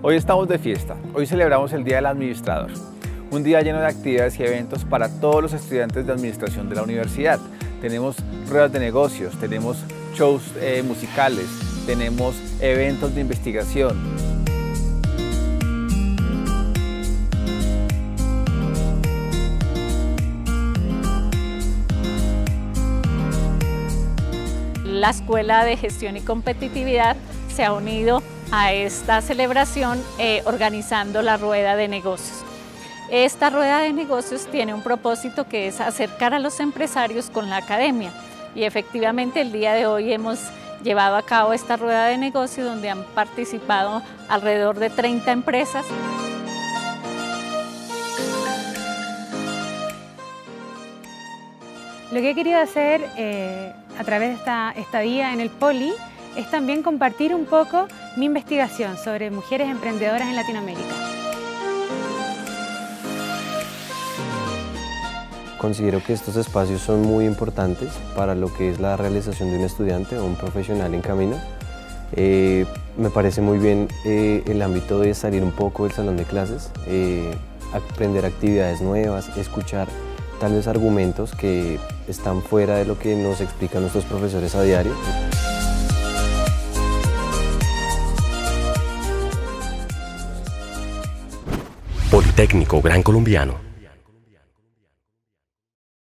Hoy estamos de fiesta, hoy celebramos el Día del Administrador, un día lleno de actividades y eventos para todos los estudiantes de administración de la universidad. Tenemos ruedas de negocios, tenemos shows eh, musicales, tenemos eventos de investigación, la Escuela de Gestión y Competitividad se ha unido a esta celebración eh, organizando la rueda de negocios. Esta rueda de negocios tiene un propósito que es acercar a los empresarios con la academia y efectivamente el día de hoy hemos llevado a cabo esta rueda de negocios donde han participado alrededor de 30 empresas. Lo que he querido hacer eh, a través de esta estadía en el Poli es también compartir un poco mi investigación sobre mujeres emprendedoras en Latinoamérica. Considero que estos espacios son muy importantes para lo que es la realización de un estudiante o un profesional en camino. Eh, me parece muy bien eh, el ámbito de salir un poco del salón de clases, aprender actividades nuevas, escuchar tal vez argumentos que están fuera de lo que nos explican nuestros profesores a diario. Politécnico Gran Colombiano